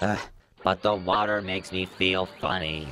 But the water makes me feel funny.